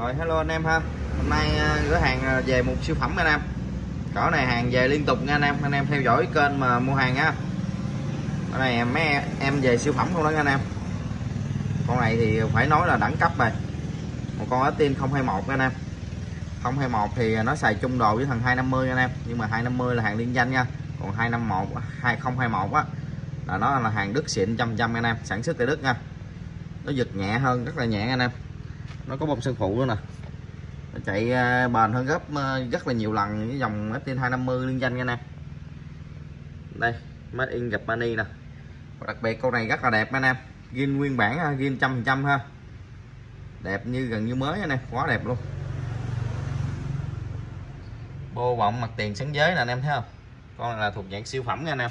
Rồi, hello anh em ha. Hôm nay cửa gửi hàng à, về một siêu phẩm anh em. Cỡ này hàng về liên tục nha anh em. Anh em theo dõi kênh mà mua hàng á Cái này em, mấy em về siêu phẩm không đó nha anh em. Con này thì phải nói là đẳng cấp rồi. Một con Estin 021 nha anh em. 021 thì nó xài chung đồ với thằng 250 nha anh em. Nhưng mà 250 là hàng liên danh nha. Còn 251 2021 á, là nó là hàng Đức xịn trăm trăm anh em. Sản xuất tại Đức nha. Nó giật nhẹ hơn, rất là nhẹ anh em nó có bông sơn phụ nữa nè. Nó chạy à, bền hơn gấp à, rất là nhiều lần với dòng FT250 liên danh nha anh em đây, Made in Japan nè. Và đặc biệt con này rất là đẹp anh em gin nguyên bản gin trăm phần trăm ha. Đẹp như, gần như mới anh em quá đẹp luôn. Bô vọng mặt tiền sáng giới nè anh em thấy không? Con này là thuộc dạng siêu phẩm nha anh em.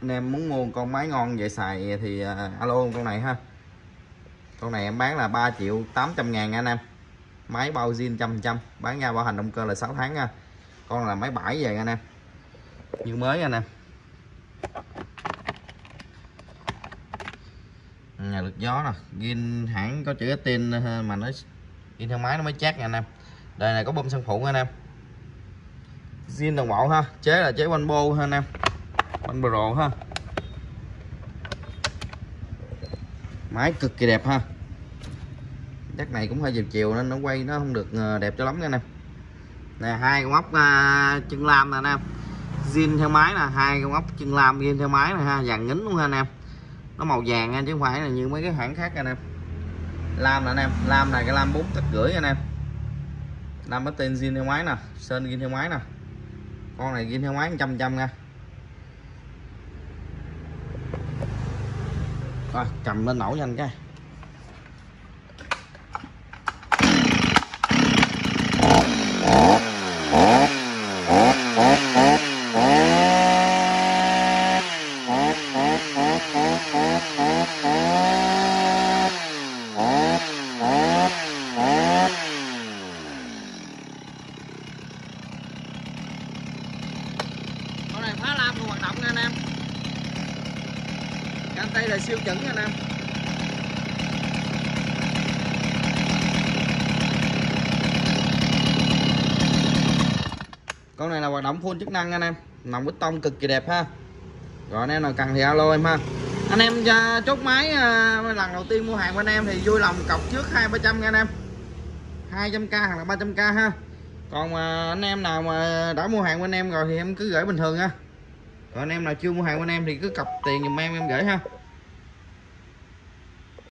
Anh em muốn mua con máy ngon về xài thì à, alo con này ha con này em bán là 3 triệu 800 ngàn anh em. Máy bao zin trăm trăm. Bán ra bảo hành động cơ là 6 tháng nha. Con là máy bãi về anh em. Như mới anh em. Nhà lực gió nè. Zin hãng có chữ tin ờ, mà nó zin theo máy nó mới chắc nha anh em. Đây này có bơm xăng phụ anh em. Zin đồng bộ ha. Chế là chế quanh bô ha anh em. Quanh pro ha. Máy cực kỳ đẹp ha. Chắc này cũng hơi chiều chiều nên nó quay nó không được ờ, đẹp cho lắm nha anh em nè hai con ốc uh, chân lam nè anh em zin theo máy nè hai con ốc chân lam zin theo máy nè ha vàng nhính luôn ha anh em nó màu vàng nha chứ không phải là như mấy cái hãng khác anh em lam nè anh em lam này cái lam bốn tấc rưỡi anh em lam có tên zin theo máy nè sơn zin theo máy nè. Con này zin theo máy trăm trăm nha. Rồi, cầm lên nổ nhanh cái. Con này phá lam luôn hoạt động nha anh em canh tay là siêu chuẩn nha anh em. Con này là hoạt động full chức năng anh em. Nòng bít tông cực kỳ đẹp ha. Rồi, anh em nào cần thì alo em ha. Anh em chốt máy à, lần đầu tiên mua hàng bên em thì vui lòng cọc trước hai, ba trăm nha anh em. 200k hoặc là 300k ha. Còn mà anh em nào mà đã mua hàng bên em rồi thì em cứ gửi bình thường ha còn anh em nào chưa mua hàng bên em thì cứ cọc tiền dùm em em gửi ha.